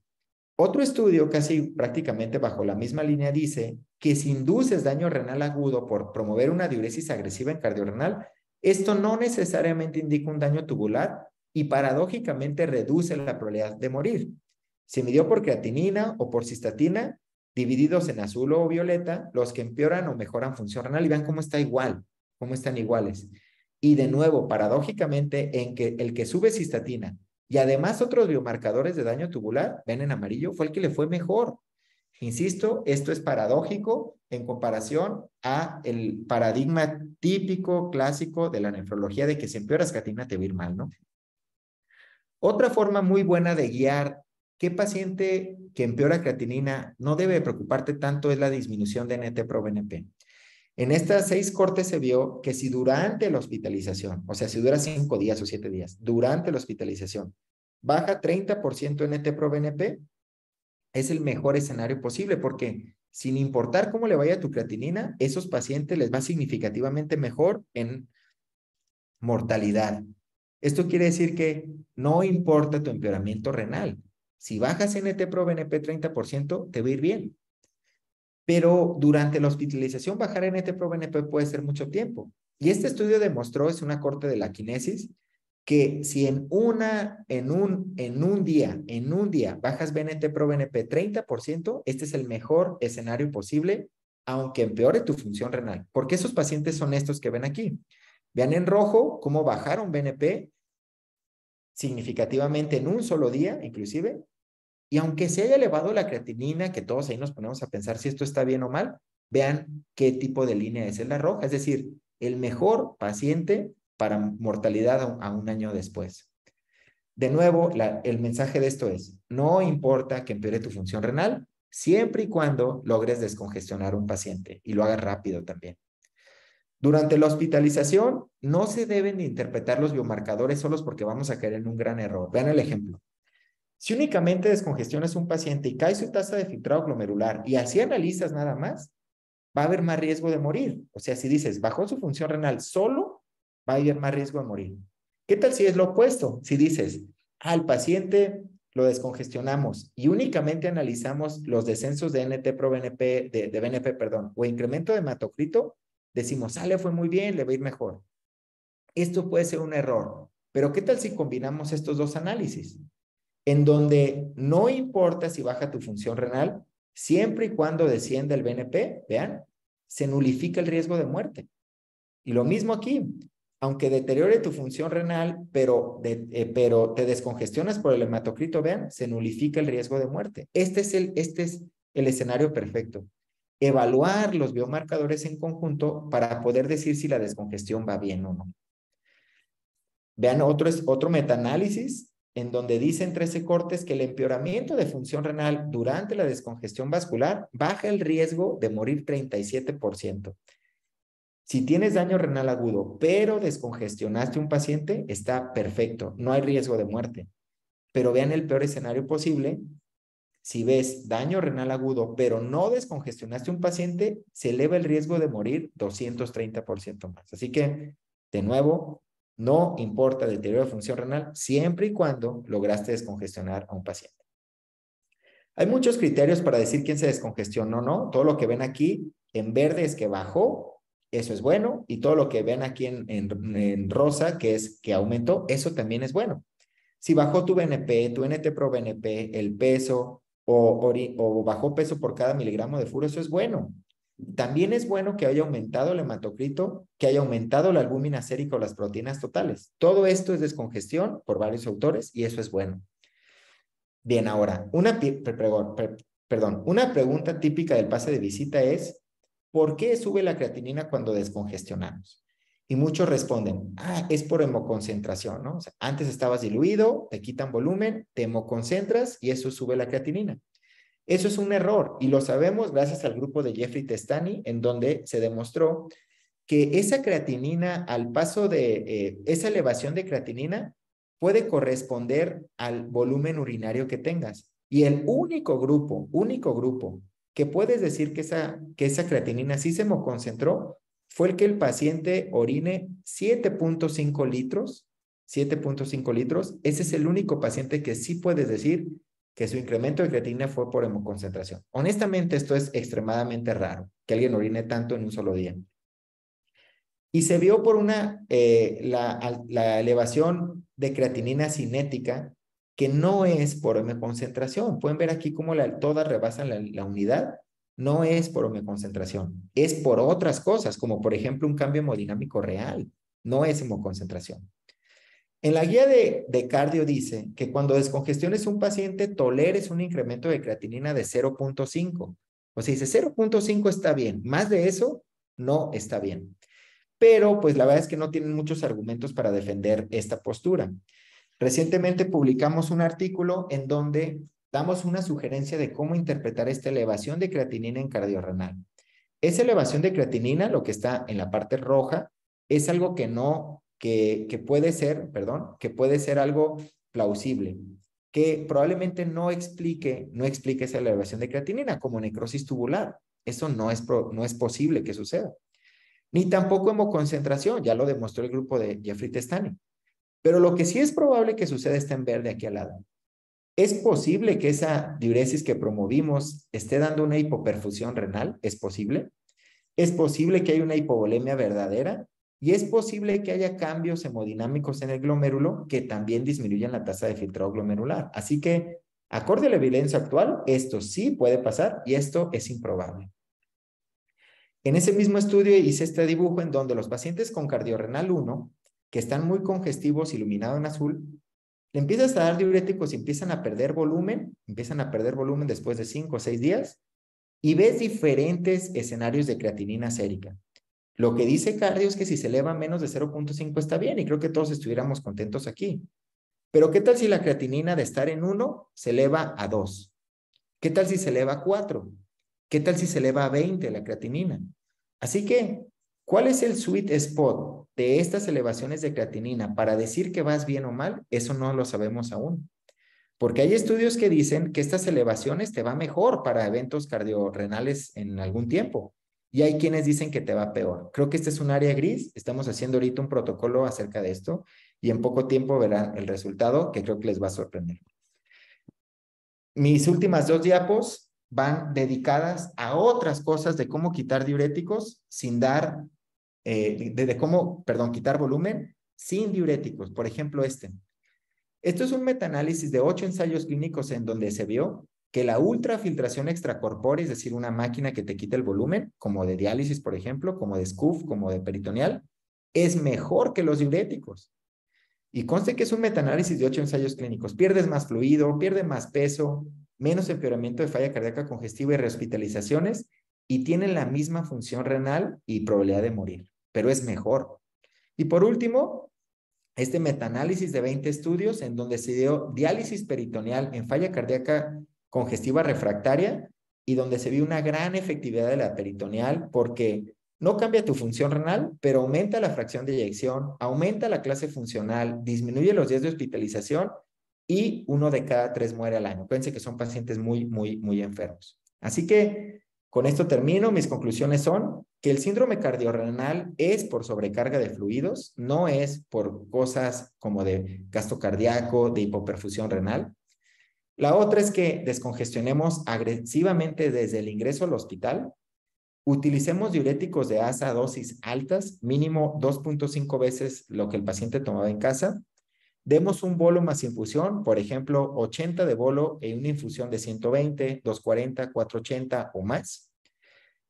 Otro estudio, casi prácticamente bajo la misma línea, dice que si induces daño renal agudo por promover una diuresis agresiva en cardiorrenal, esto no necesariamente indica un daño tubular y paradójicamente reduce la probabilidad de morir. Se midió por creatinina o por cistatina, divididos en azul o violeta, los que empeoran o mejoran función renal y vean cómo está igual, cómo están iguales. Y de nuevo, paradójicamente, en que el que sube cistatina y además otros biomarcadores de daño tubular, ven en amarillo, fue el que le fue mejor. Insisto, esto es paradójico en comparación a el paradigma típico, clásico de la nefrología de que si empeoras creatinina te va a ir mal, ¿no? Otra forma muy buena de guiar qué paciente que empeora creatinina no debe preocuparte tanto es la disminución de NT-proBNP. En estas seis cortes se vio que si durante la hospitalización, o sea, si dura cinco días o siete días, durante la hospitalización, baja 30% NT-proBNP, es el mejor escenario posible porque sin importar cómo le vaya tu creatinina, esos pacientes les va significativamente mejor en mortalidad. Esto quiere decir que no importa tu empeoramiento renal. Si bajas NT-proBNP 30%, te va a ir bien. Pero durante la hospitalización, bajar NT-proBNP puede ser mucho tiempo. Y este estudio demostró, es una corte de la quinesis, que si en una, en un, en un día, en un día bajas BNT-proBNP 30%, este es el mejor escenario posible, aunque empeore tu función renal. Porque esos pacientes son estos que ven aquí. Vean en rojo cómo bajaron BNP significativamente en un solo día, inclusive, y aunque se haya elevado la creatinina, que todos ahí nos ponemos a pensar si esto está bien o mal, vean qué tipo de línea es la roja, es decir, el mejor paciente para mortalidad a un año después. De nuevo, el mensaje de esto es, no importa que empeore tu función renal, siempre y cuando logres descongestionar un paciente y lo hagas rápido también. Durante la hospitalización, no se deben interpretar los biomarcadores solos porque vamos a caer en un gran error. Vean el ejemplo. Si únicamente descongestionas un paciente y cae su tasa de filtrado glomerular y así analizas nada más, va a haber más riesgo de morir. O sea, si dices, bajó su función renal solo, va a haber más riesgo de morir. ¿Qué tal si es lo opuesto? Si dices, al paciente lo descongestionamos y únicamente analizamos los descensos de NT-proBNP, de, de BNP, perdón, o incremento de hematocrito, decimos, sale, fue muy bien, le va a ir mejor. Esto puede ser un error, pero ¿qué tal si combinamos estos dos análisis? En donde no importa si baja tu función renal, siempre y cuando descienda el BNP, vean, se nulifica el riesgo de muerte. Y lo mismo aquí, aunque deteriore tu función renal, pero, eh, pero te descongestionas por el hematocrito, vean, se nulifica el riesgo de muerte. Este es el, este es el escenario perfecto. Evaluar los biomarcadores en conjunto para poder decir si la descongestión va bien o no. Vean otro, otro metaanálisis en donde dicen 13 cortes que el empeoramiento de función renal durante la descongestión vascular baja el riesgo de morir 37%. Si tienes daño renal agudo, pero descongestionaste un paciente, está perfecto, no hay riesgo de muerte. Pero vean el peor escenario posible. Si ves daño renal agudo, pero no descongestionaste un paciente, se eleva el riesgo de morir 230% más. Así que, de nuevo, no importa deterioro de función renal, siempre y cuando lograste descongestionar a un paciente. Hay muchos criterios para decir quién se descongestionó o no. Todo lo que ven aquí en verde es que bajó eso es bueno. Y todo lo que ven aquí en, rosa, que es que aumentó, eso también es bueno. Si bajó tu BNP, tu NT pro BNP, el peso o, o bajó peso por cada miligramo de furo, eso es bueno. También es bueno que haya aumentado el hematocrito, que haya aumentado la albúmina sérica o las proteínas totales. Todo esto es descongestión por varios autores y eso es bueno. Bien, ahora, una, perdón, una pregunta típica del pase de visita es, ¿Por qué sube la creatinina cuando descongestionamos? Y muchos responden, ah, es por hemoconcentración, ¿no? Antes estabas diluido, te quitan volumen, te hemoconcentras y eso sube la creatinina. Eso es un error y lo sabemos gracias al grupo de Jeffrey Testani, en donde se demostró que esa creatinina, al paso de eh, esa elevación de creatinina, puede corresponder al volumen urinario que tengas. Y el único grupo, único grupo que puedes decir que esa, que esa creatinina sí se hemoconcentró fue el que el paciente orine 7.5 litros, 7.5 litros. Ese es el único paciente que sí puedes decir que su incremento de creatinina fue por hemoconcentración. Honestamente, esto es extremadamente raro, que alguien orine tanto en un solo día. Y se vio por una, eh, la, la elevación de creatinina cinética que no es por homeoconcentración. Pueden ver aquí cómo la, todas rebasan la, unidad. No es por homeoconcentración, es por otras cosas, como por ejemplo un cambio hemodinámico real. No es hemoconcentración. En la guía de, cardio dice que cuando descongestiones un paciente, toleres un incremento de creatinina de 0.5. O sea, dice 0.5 está bien, más de eso no está bien. Pero pues la verdad es que no tienen muchos argumentos para defender esta postura. Recientemente publicamos un artículo en donde damos una sugerencia de cómo interpretar esta elevación de creatinina en cardiorrenal. Esa elevación de creatinina, lo que está en la parte roja, es algo que no, que, puede ser, perdón, que puede ser algo plausible, que probablemente no explique, no explique esa elevación de creatinina como necrosis tubular. Eso no es, no es posible que suceda. Ni tampoco hemoconcentración, ya lo demostró el grupo de Jeffrey Testani. Pero lo que sí es probable que suceda está en verde aquí al lado. ¿Es posible que esa diuresis que promovimos esté dando una hipoperfusión renal? ¿Es posible? ¿Es posible que haya una hipovolemia verdadera? Y es posible que haya cambios hemodinámicos en el glomérulo que también disminuyan la tasa de filtrado glomerular. Así que, acorde a la evidencia actual, esto sí puede pasar y esto es improbable. En ese mismo estudio hice este dibujo en donde los pacientes con cardiorrenal 1 que están muy congestivos, iluminado en azul, le empiezas a dar diuréticos y empiezan a perder volumen, empiezan a perder volumen después de cinco o seis días, y ves diferentes escenarios de creatinina sérica. Lo que dice cardio es que si se eleva menos de 0.5 está bien, y creo que todos estuviéramos contentos aquí. Pero ¿qué tal si la creatinina de estar en 1 se eleva a 2? ¿Qué tal si se eleva a 4? ¿Qué tal si se eleva a 20 la creatinina? Así que, ¿cuál es el sweet spot de estas elevaciones de creatinina para decir que vas bien o mal, eso no lo sabemos aún. Porque hay estudios que dicen que estas elevaciones te va mejor para eventos cardiorrenales en algún tiempo. Y hay quienes dicen que te va peor. Creo que este es un área gris. Estamos haciendo ahorita un protocolo acerca de esto y en poco tiempo verán el resultado que creo que les va a sorprender. Mis últimas dos diapos van dedicadas a otras cosas de cómo quitar diuréticos sin dar eh, de, cómo, perdón, quitar volumen sin diuréticos. Por ejemplo, este. Esto es un metaanálisis de ocho ensayos clínicos en donde se vio que la ultrafiltración extracorpórea, es decir, una máquina que te quita el volumen, como de diálisis, por ejemplo, como de SCUF, como de peritoneal, es mejor que los diuréticos. Y conste que es un metaanálisis de ocho ensayos clínicos. Pierdes más fluido, pierde más peso, menos empeoramiento de falla cardíaca congestiva y rehospitalizaciones y tienen la misma función renal y probabilidad de morir, pero es mejor. Y por último, este metaanálisis de 20 estudios en donde se dio diálisis peritoneal en falla cardíaca congestiva refractaria y donde se vio una gran efectividad de la peritoneal porque no cambia tu función renal, pero aumenta la fracción de eyección, aumenta la clase funcional, disminuye los días de hospitalización y uno de cada tres muere al año. Fíjense que son pacientes muy, muy, muy enfermos. Así que con esto termino. Mis conclusiones son que el síndrome cardiorrenal es por sobrecarga de fluidos, no es por cosas como de gasto cardíaco, de hipoperfusión renal. La otra es que descongestionemos agresivamente desde el ingreso al hospital. Utilicemos diuréticos de asa a dosis altas, mínimo 2.5 veces lo que el paciente tomaba en casa. Demos un bolo más infusión, por ejemplo, 80 de bolo en una infusión de 120, 240, 480 o más.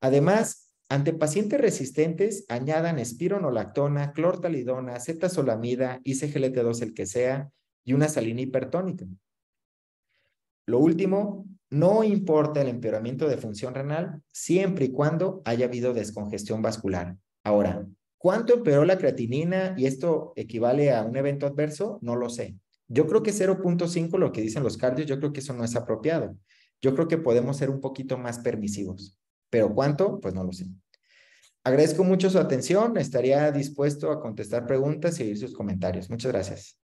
Además, ante pacientes resistentes, añadan espironolactona, clortalidona, cetazolamida, ICGLT2, el que sea, y una salina hipertónica. Lo último, no importa el empeoramiento de función renal siempre y cuando haya habido descongestión vascular. Ahora, ¿cuánto empeoró la creatinina y esto equivale a un evento adverso? No lo sé. Yo creo que 0.5, lo que dicen los cardios, yo creo que eso no es apropiado. Yo creo que podemos ser un poquito más permisivos. Pero ¿cuánto? Pues no lo sé. Agradezco mucho su atención. Estaría dispuesto a contestar preguntas y oír sus comentarios. Muchas gracias.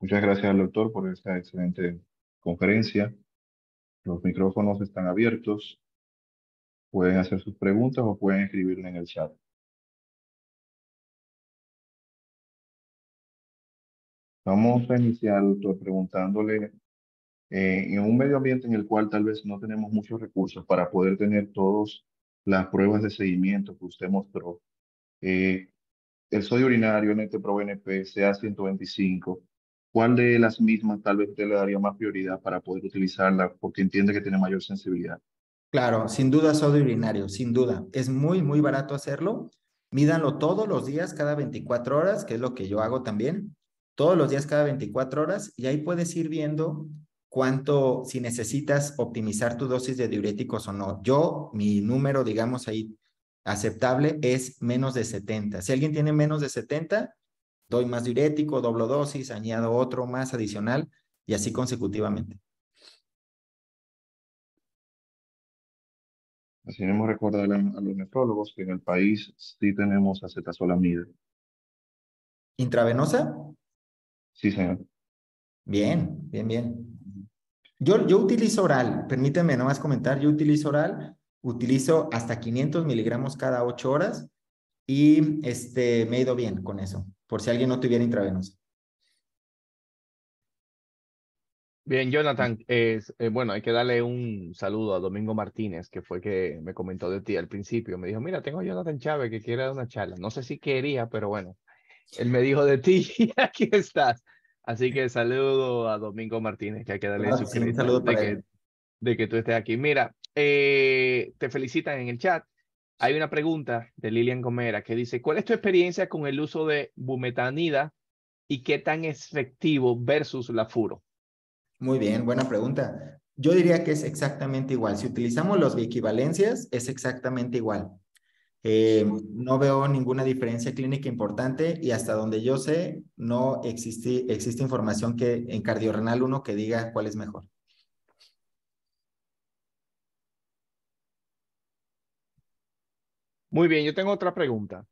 Muchas gracias al doctor por esta excelente conferencia. Los micrófonos están abiertos. Pueden hacer sus preguntas o pueden escribirle en el chat. Vamos a iniciar, doctor, preguntándole, eh, en un medio ambiente en el cual tal vez no tenemos muchos recursos para poder tener todas las pruebas de seguimiento que usted mostró, eh, el sodio urinario, NT-proBNP, CA125, ¿Cuál de las mismas tal vez usted le daría más prioridad para poder utilizarla porque entiende que tiene mayor sensibilidad? Claro, sin duda sodio urinario, sin duda. Es muy, muy barato hacerlo. Mídanlo todos los días, cada 24 horas, que es lo que yo hago también. Todos los días, cada 24 horas, y ahí puedes ir viendo cuánto, si necesitas optimizar tu dosis de diuréticos o no. Yo, mi número, digamos ahí, aceptable es menos de 70. Si alguien tiene menos de 70, doy más diurético, doblo dosis, añado otro más adicional y así consecutivamente. Así hemos recordado a los nefrólogos que en el país sí tenemos acetazolamida. ¿Intravenosa? Sí, señor. Bien, bien, bien. Yo, yo utilizo oral, permítanme nomás comentar, yo utilizo oral, utilizo hasta 500 miligramos cada 8 horas y este, me he ido bien con eso por si alguien no tuviera intravenosa. Bien, Jonathan, es, eh, bueno, hay que darle un saludo a Domingo Martínez, que fue que me comentó de ti al principio. Me dijo, mira, tengo a Jonathan Chávez que quiere dar una charla. No sé si quería, pero bueno, él me dijo de ti y aquí estás. Así que saludo a Domingo Martínez, que hay que darle su saludo de, que, de que tú estés aquí. Mira, eh, te felicitan en el chat. Hay una pregunta de Lilian Gomera que dice, ¿cuál es tu experiencia con el uso de bumetanida y qué tan efectivo versus la furo? Muy bien, buena pregunta. Yo diría que es exactamente igual. Si utilizamos las equivalencias, es exactamente igual. Eh, no veo ninguna diferencia clínica importante y hasta donde yo sé, no existe, existe información que en cardiorrenal 1 que diga cuál es mejor. Muy bien, yo tengo otra pregunta.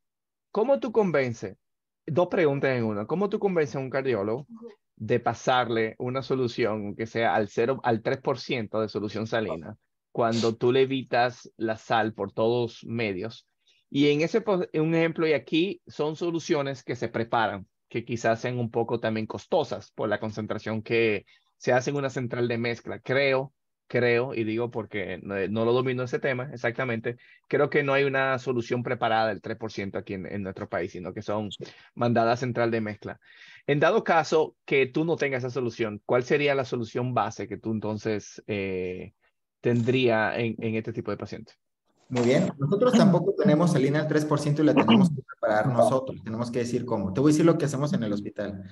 ¿Cómo tú convences, dos preguntas en una, ¿cómo tú convences a un cardiólogo de pasarle una solución que sea al 0 al 3% de solución salina cuando tú le evitas la sal por todos medios? Y en ese un ejemplo y aquí son soluciones que se preparan, que quizás sean un poco también costosas por la concentración que se hace en una central de mezcla. Creo creo, y digo porque no, lo domino ese tema exactamente, creo que no hay una solución preparada del 3% aquí en, nuestro país, sino que son mandadas central de mezcla. En dado caso que tú no tengas esa solución, ¿cuál sería la solución base que tú entonces eh, tendría en, en este tipo de pacientes? Muy bien. Nosotros tampoco tenemos salina al 3% y la tenemos que preparar nosotros. Tenemos que decir cómo. Te voy a decir lo que hacemos en el hospital.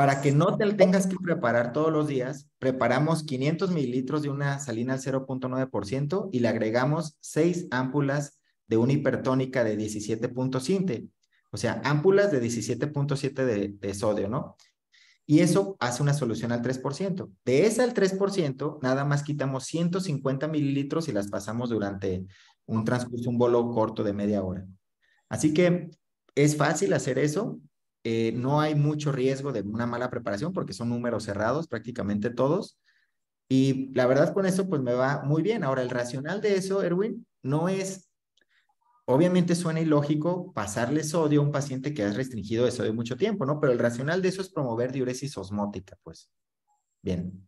Para que no te tengas que preparar todos los días, preparamos 500 mililitros de una salina al 0.9% y le agregamos 6 ámpulas de una hipertónica de 17.7. O sea, ámpulas de 17.7 de, de sodio, ¿no? Y eso hace una solución al 3%. De esa al 3%, nada más quitamos 150 mililitros y las pasamos durante un transcurso, un bolo corto de media hora. Así que es fácil hacer eso. Eh, no hay mucho riesgo de una mala preparación porque son números cerrados prácticamente todos. Y la verdad con eso pues me va muy bien. Ahora, el racional de eso, Erwin, no es, obviamente suena ilógico pasarle sodio a un paciente que ha restringido de sodio mucho tiempo, ¿no? Pero el racional de eso es promover diuresis osmótica, pues. Bien.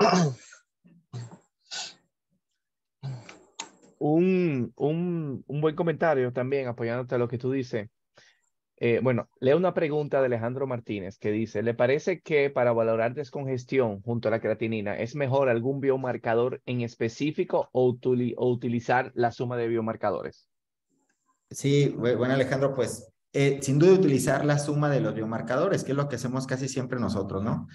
un, un, un, buen comentario también apoyándote a lo que tú dices. Eh, bueno, leo una pregunta de Alejandro Martínez que dice, ¿le parece que para valorar descongestión junto a la creatinina es mejor algún biomarcador en específico o, o utilizar la suma de biomarcadores? Sí, bueno Alejandro, pues eh, sin duda utilizar la suma de los biomarcadores, que es lo que hacemos casi siempre nosotros, ¿no?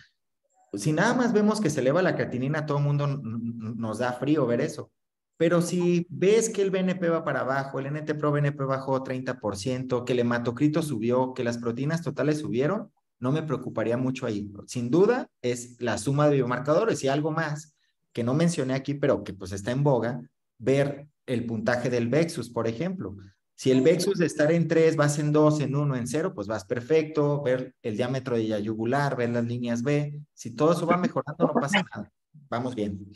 Si nada más vemos que se eleva la creatinina, todo el mundo nos da frío ver eso. Pero si ves que el BNP va para abajo, el NT-Pro BNP bajó 30%, que el hematocrito subió, que las proteínas totales subieron, no me preocuparía mucho ahí. Sin duda es la suma de biomarcadores y algo más que no mencioné aquí, pero que pues está en boga, ver el puntaje del Vexus, por ejemplo. Si el Vexus de estar en 3 vas en 2, en 1, en 0, pues vas perfecto, ver el diámetro de la yugular, ver las líneas B. Si todo eso va mejorando, no pasa nada. Vamos bien.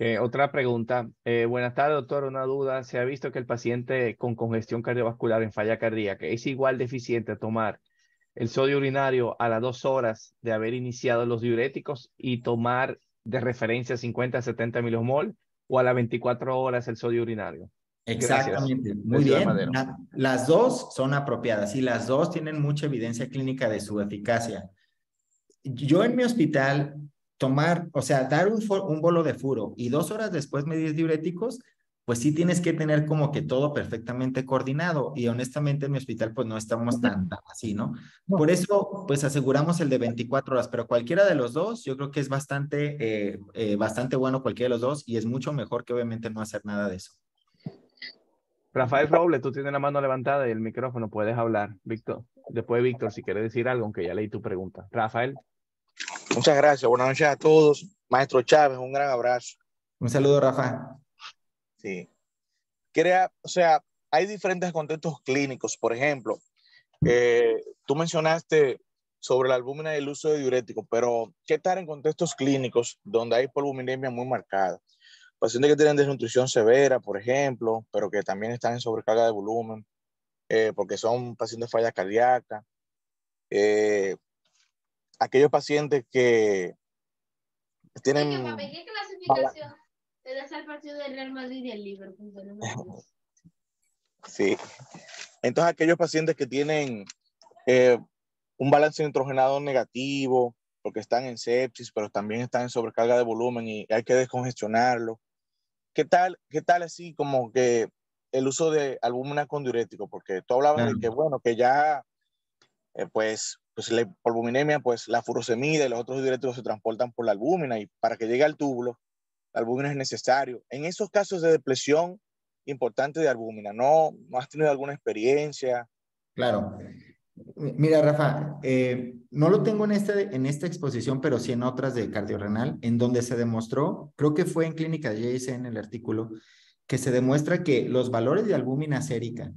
Eh, otra pregunta. Eh, buenas tardes, doctor. Una duda. Se ha visto que el paciente con congestión cardiovascular en falla cardíaca es igual deficiente a tomar el sodio urinario a las dos horas de haber iniciado los diuréticos y tomar de referencia 50 a 70 milimol o a las 24 horas el sodio urinario. Exactamente. Muy bien. las dos son apropiadas y las dos tienen mucha evidencia clínica de su eficacia. Yo en mi hospital tomar, o sea, dar un, un bolo de furo y dos horas después medir diuréticos, pues sí tienes que tener como que todo perfectamente coordinado y honestamente en mi hospital pues no estamos tan, así, ¿no? Por eso pues aseguramos el de 24 horas, pero cualquiera de los dos yo creo que es bastante, eh, eh, bastante bueno cualquiera de los dos y es mucho mejor que obviamente no hacer nada de eso. Rafael Roble, tú tienes la mano levantada y el micrófono, puedes hablar. Víctor, después Víctor, si quieres decir algo, aunque ya leí tu pregunta. Rafael. Muchas gracias. Buenas noches a todos. Maestro Chávez, un gran abrazo. Un saludo, Rafa. Sí. Crea, o sea, hay diferentes contextos clínicos. Por ejemplo, eh, tú mencionaste sobre la albúmina y el uso de diuréticos, pero ¿qué tal en contextos clínicos donde hay polvuminemia muy marcada? Pacientes que tienen desnutrición severa, por ejemplo, pero que también están en sobrecarga de volumen, eh, porque son pacientes de falla cardíaca. Eh, aquellos pacientes que tienen... ¿Qué clasificación te das al partido del Real Madrid y el Liverpool? sí. Entonces, aquellos pacientes que tienen eh, un balance nitrogenado negativo, porque están en sepsis, pero también están en sobrecarga de volumen y hay que descongestionarlo. ¿Qué tal, qué tal así como que el uso de albúmina con diurético? Porque tú hablabas de que, bueno, que ya, eh, pues, pues la albuminemia, pues la furosemida y los otros diuréticos se transportan por la albúmina y para que llegue al túbulo, la albúmina es necesario. En esos casos de depresión importante de albúmina, ¿no, ¿No has tenido alguna experiencia? Claro. Mira, Rafa, eh, no lo tengo en, este, en esta exposición, pero sí en otras de cardiorrenal, en donde se demostró, creo que fue en clínica de en el artículo, que se demuestra que los valores de albúmina sérica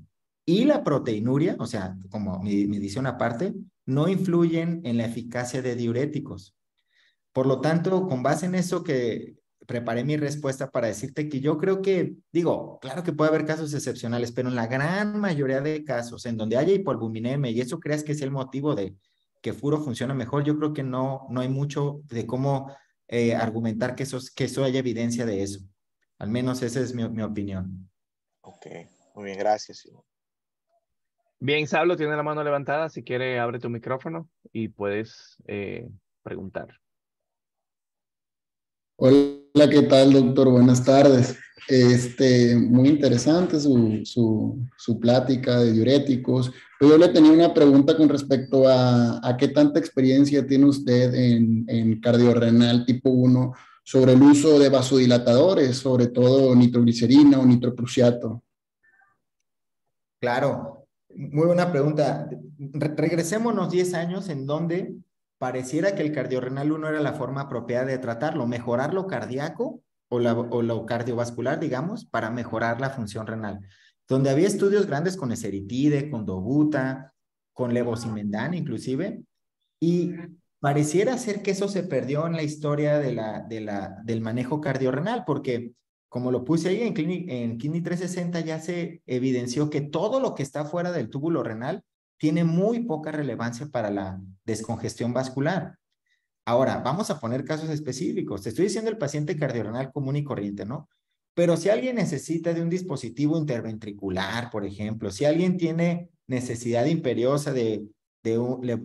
y la proteinuria, o sea, como medición aparte, no influyen en la eficacia de diuréticos. Por lo tanto, con base en eso que preparé mi respuesta para decirte que yo creo que, digo, claro que puede haber casos excepcionales, pero en la gran mayoría de casos en donde haya hipoalbuminemia y eso creas que es el motivo de que furo funciona mejor, yo creo que no, no hay mucho de cómo eh, argumentar que eso, que eso haya evidencia de eso. Al menos esa es mi, mi opinión. Ok, muy bien, gracias. Bien, Sablo tiene la mano levantada. Si quiere, abre tu micrófono y puedes eh, preguntar. Hola, ¿qué tal, doctor? Buenas tardes. Este, muy interesante su, su, su plática de diuréticos. Yo le tenía una pregunta con respecto a, a qué tanta experiencia tiene usted en, en cardiorrenal tipo 1 sobre el uso de vasodilatadores, sobre todo nitroglicerina o nitroprusiato. Claro, muy buena pregunta. Re regresémonos 10 años en donde pareciera que el cardiorrenal 1 era la forma apropiada de tratarlo, mejorar lo cardíaco o, la, o lo cardiovascular, digamos, para mejorar la función renal. Donde había estudios grandes con eseritide, con dobuta, con levosimendan inclusive, y pareciera ser que eso se perdió en la historia de la, del manejo cardiorrenal, porque como lo puse ahí en, en Kidney 360, ya se evidenció que todo lo que está fuera del túbulo renal tiene muy poca relevancia para la descongestión vascular. Ahora, vamos a poner casos específicos. Te estoy diciendo el paciente cardiorrenal común y corriente, ¿no? Pero si alguien necesita de un dispositivo interventricular, por ejemplo, si alguien tiene necesidad imperiosa de, de, un, de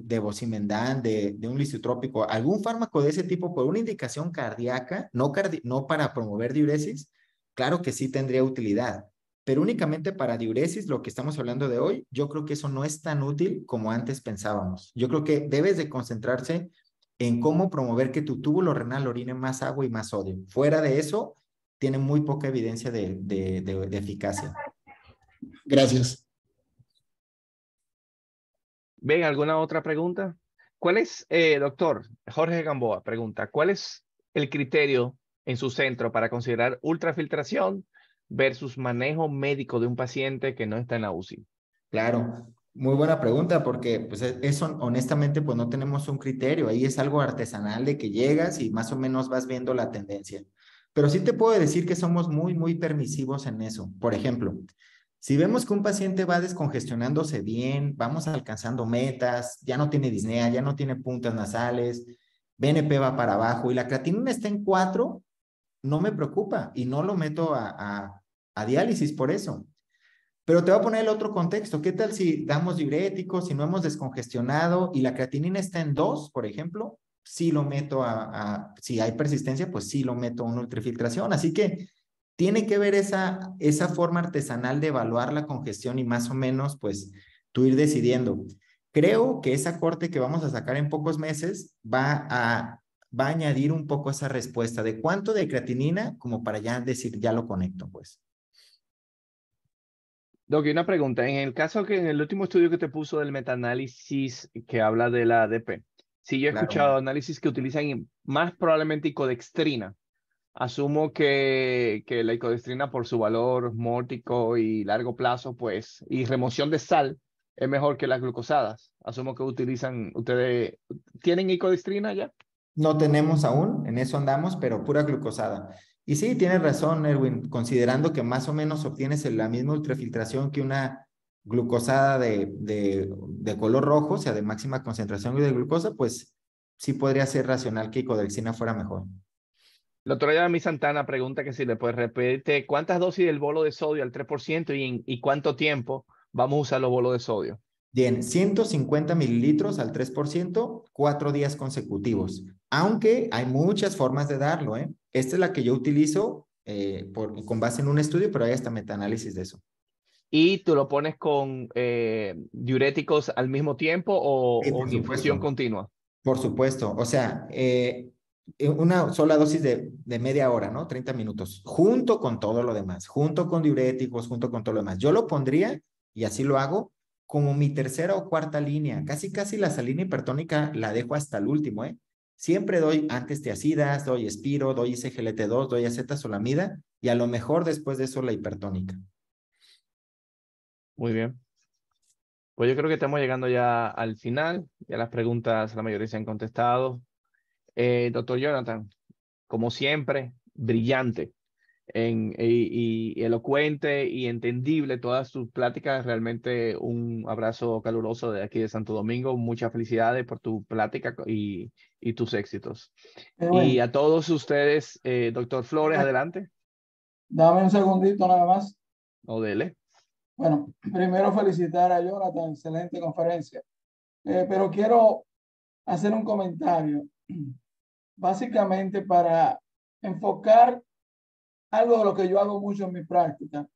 de, de, un lisotrópico, algún fármaco de ese tipo por una indicación cardíaca, no, no para promover diuresis, claro que sí tendría utilidad pero únicamente para diuresis, lo que estamos hablando de hoy, yo creo que eso no es tan útil como antes pensábamos. Yo creo que debes de concentrarse en cómo promover que tu túbulo renal orine más agua y más sodio. Fuera de eso, tiene muy poca evidencia de, de, de, eficacia. Gracias. ¿Ven alguna otra pregunta? ¿Cuál es, eh, doctor Jorge Gamboa, pregunta, ¿cuál es el criterio en su centro para considerar ultrafiltración versus manejo médico de un paciente que no está en la UCI? Claro, muy buena pregunta porque pues e, eso honestamente pues no tenemos un criterio, ahí es algo artesanal de que llegas y más o menos vas viendo la tendencia. Pero sí te puedo decir que somos muy, muy permisivos en eso. Por ejemplo, si vemos que un paciente va descongestionándose bien, vamos alcanzando metas, ya no tiene disnea, ya no tiene puntas nasales, BNP va para abajo y la creatinina está en 4, no me preocupa y no lo meto a, a diálisis por eso. Pero te voy a poner el otro contexto. ¿Qué tal si damos diuréticos, si no hemos descongestionado y la creatinina está en 2, por ejemplo? Si lo meto a, si hay persistencia, pues sí lo meto a una ultrafiltración. Así que tiene que ver esa, esa forma artesanal de evaluar la congestión y más o menos, pues, tú ir decidiendo. Creo que esa corte que vamos a sacar en pocos meses va a, va a añadir un poco esa respuesta de cuánto de creatinina como para ya decir, ya lo conecto, pues. Doc, una pregunta. En el caso que en el último estudio que te puso del metaanálisis que habla de la ADP, si yo he escuchado análisis que utilizan más probablemente icodextrina. Asumo que, que la icodextrina por su valor mórtico y largo plazo, pues, y remoción de sal, es mejor que las glucosadas. Asumo que utilizan, ustedes, ¿tienen icodextrina ya? No tenemos aún, en eso andamos, pero pura glucosada. Y sí, tienes razón, Erwin, considerando que más o menos obtienes la misma ultrafiltración que una glucosada de, de, color rojo, o sea, de máxima concentración de glucosa, pues sí podría ser racional que icodexina fuera mejor. La doctora mi Santana pregunta que si le puedes repetir cuántas dosis del bolo de sodio al 3% y, y cuánto tiempo vamos a usar los bolos de sodio. Bien, 150 mililitros al 3%, cuatro días consecutivos. Aunque hay muchas formas de darlo, ¿eh? Esta es la que yo utilizo eh, por, con base en un estudio, pero hay hasta metaanálisis de eso. ¿Y tú lo pones con eh, diuréticos al mismo tiempo o, sí, infusión continua? Por supuesto. O sea, eh, una sola dosis de, de, media hora, ¿no? 30 minutos, junto con todo lo demás, junto con diuréticos, junto con todo lo demás. Yo lo pondría, y así lo hago, como mi tercera o cuarta línea. Casi, casi la salina hipertónica la dejo hasta el último, ¿eh? Siempre doy antes tiacidas, doy espiro, doy SGLT2, doy acetazolamida y a lo mejor después de eso la hipertónica. Muy bien. Pues yo creo que estamos llegando ya al final. Ya las preguntas, la mayoría se han contestado. Eh, doctor Jonathan, como siempre, brillante en, y, elocuente y entendible todas sus pláticas. Realmente un abrazo caluroso de aquí de Santo Domingo. Muchas felicidades por tu plática y, y tus éxitos. Y a todos ustedes, eh, doctor Flores, adelante. Dame un segundito nada más. O dele. Bueno, primero felicitar a Jonathan, excelente conferencia. Eh, pero quiero hacer un comentario, básicamente para enfocar algo de lo que yo hago mucho en mi práctica,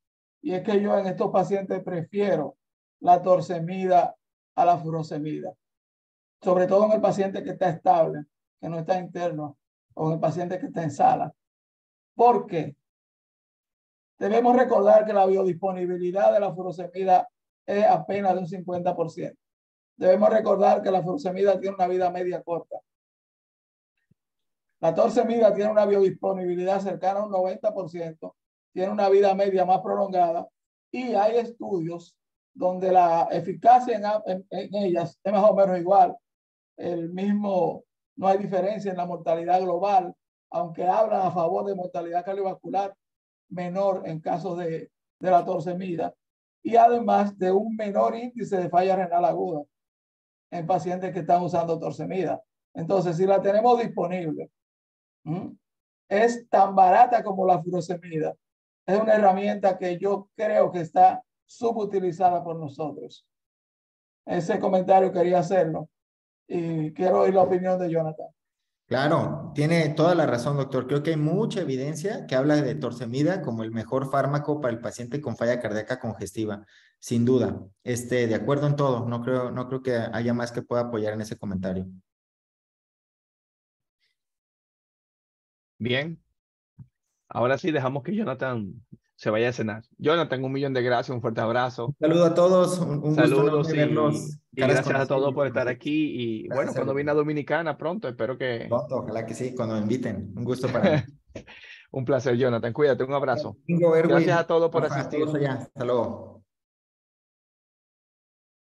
y es que yo en estos pacientes prefiero la torcemida a la furosemida, sobre todo en el paciente que está estable, que no está interno, o en el paciente que está en sala. ¿Por qué? Debemos recordar que la biodisponibilidad de la furosemida es apenas de un 50%. Debemos recordar que la furosemida tiene una vida media corta. La torcemida tiene una biodisponibilidad cercana a un 90%, tiene una vida media más prolongada y hay estudios donde la eficacia en, en, ellas es más o menos igual. El mismo, no hay diferencia en la mortalidad global, aunque hablan a favor de mortalidad cardiovascular menor en casos de, de la torcemida y además de un menor índice de falla renal aguda en pacientes que están usando torcemida. Entonces, si la tenemos disponible es tan barata como la furosemida. Es una herramienta que yo creo que está subutilizada por nosotros. Ese comentario quería hacerlo y quiero oír la opinión de Jonathan. Claro, tiene toda la razón, doctor. Creo que hay mucha evidencia que habla de torcemida como el mejor fármaco para el paciente con falla cardíaca congestiva, sin duda. Este, de acuerdo en todo, no creo, no creo que haya más que pueda apoyar en ese comentario. Bien. Ahora sí, dejamos que Jonathan se vaya a cenar. Jonathan, un millón de gracias, un fuerte abrazo. Un saludo a todos, un, Saludos y, gracias a todos por estar aquí. Y bueno, cuando viene a Dominicana pronto, espero que. Pronto, ojalá que sí, cuando me inviten. Un gusto para mí. un placer, Jonathan. Cuídate, un abrazo. Gracias a todos por asistir. Hasta luego.